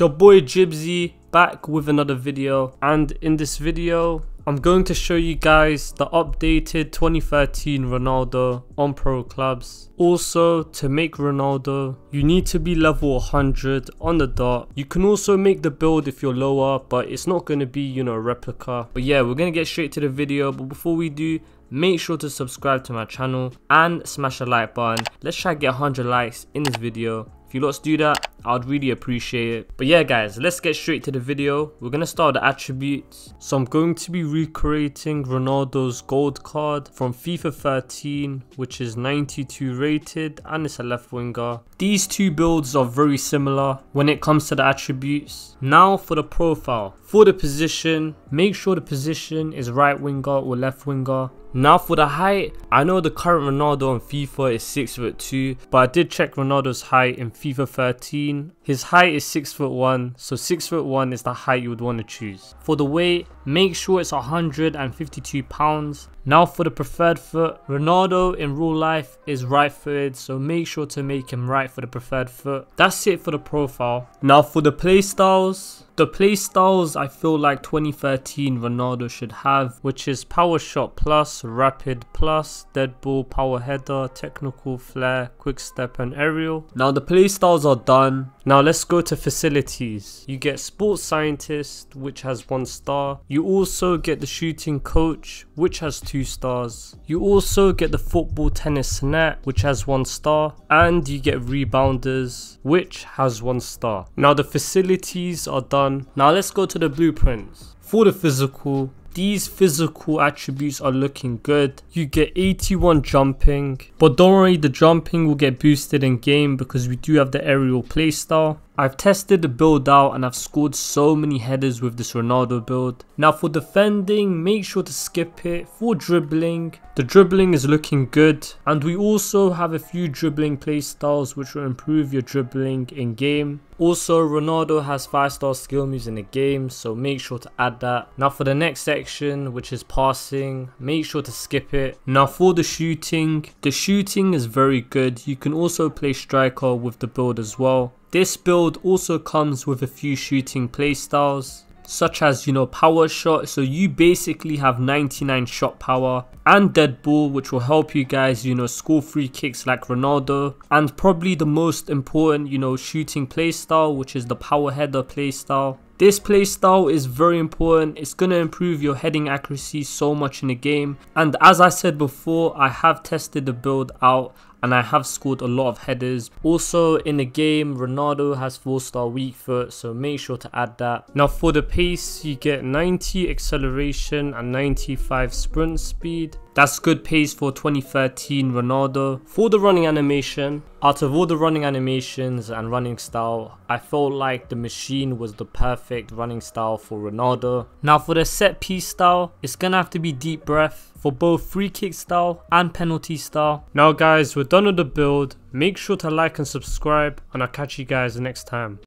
your boy Jibzy back with another video and in this video I'm going to show you guys the updated 2013 Ronaldo on pro clubs. Also to make Ronaldo you need to be level 100 on the dot. You can also make the build if you're lower but it's not going to be you know a replica. But yeah we're going to get straight to the video but before we do make sure to subscribe to my channel and smash the like button. Let's try to get 100 likes in this video if you lots do that, I'd really appreciate it. But yeah guys, let's get straight to the video. We're going to start the attributes. So I'm going to be recreating Ronaldo's gold card from FIFA 13, which is 92 rated and it's a left winger. These two builds are very similar when it comes to the attributes. Now for the profile. For the position, make sure the position is right winger or left winger. Now for the height, I know the current Ronaldo on FIFA is 6 foot 2, but I did check Ronaldo's height in FIFA 13. His height is 6 foot 1, so 6 foot 1 is the height you would want to choose. For the weight, make sure it's 152 pounds. Now for the preferred foot, Ronaldo in real life is right footed, so make sure to make him right for the preferred foot. That's it for the profile. Now for the playstyles, the playstyles I feel like 2013 Ronaldo should have, which is Power Shot Plus, Rapid Plus, Dead Ball, Power Header, Technical Flair, Quick Step and Aerial. Now the playstyles are done. Now let's go to facilities. You get Sports Scientist, which has 1 star. You also get the Shooting Coach, which has 2 stars. You also get the Football Tennis Net, which has 1 star. And you get Rebounders, which has 1 star. Now the facilities are done done. Now let's go to the blueprints. For the physical, these physical attributes are looking good. You get 81 jumping, but don't worry, the jumping will get boosted in game because we do have the aerial playstyle. I've tested the build out and I've scored so many headers with this Ronaldo build. Now for defending, make sure to skip it. For dribbling, the dribbling is looking good. And we also have a few dribbling playstyles which will improve your dribbling in game. Also, Ronaldo has 5 star skill moves in the game, so make sure to add that. Now for the next section, which is passing, make sure to skip it. Now for the shooting, the shooting is very good. You can also play striker with the build as well. This build also comes with a few shooting playstyles such as you know power shot. So you basically have 99 shot power and dead ball which will help you guys you know score free kicks like Ronaldo. And probably the most important you know shooting playstyle which is the power header playstyle. This playstyle is very important, it's going to improve your heading accuracy so much in the game. And as I said before I have tested the build out and I have scored a lot of headers. Also in the game, Ronaldo has 4 star weak foot, so make sure to add that. Now for the pace, you get 90 acceleration and 95 sprint speed. That's good pace for 2013 Ronaldo. For the running animation, out of all the running animations and running style, I felt like the machine was the perfect running style for Ronaldo. Now for the set piece style, it's gonna have to be deep breath for both free kick style and penalty style. Now guys, we're done with the build. Make sure to like and subscribe and I'll catch you guys next time.